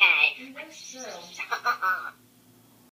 Okay. That's true.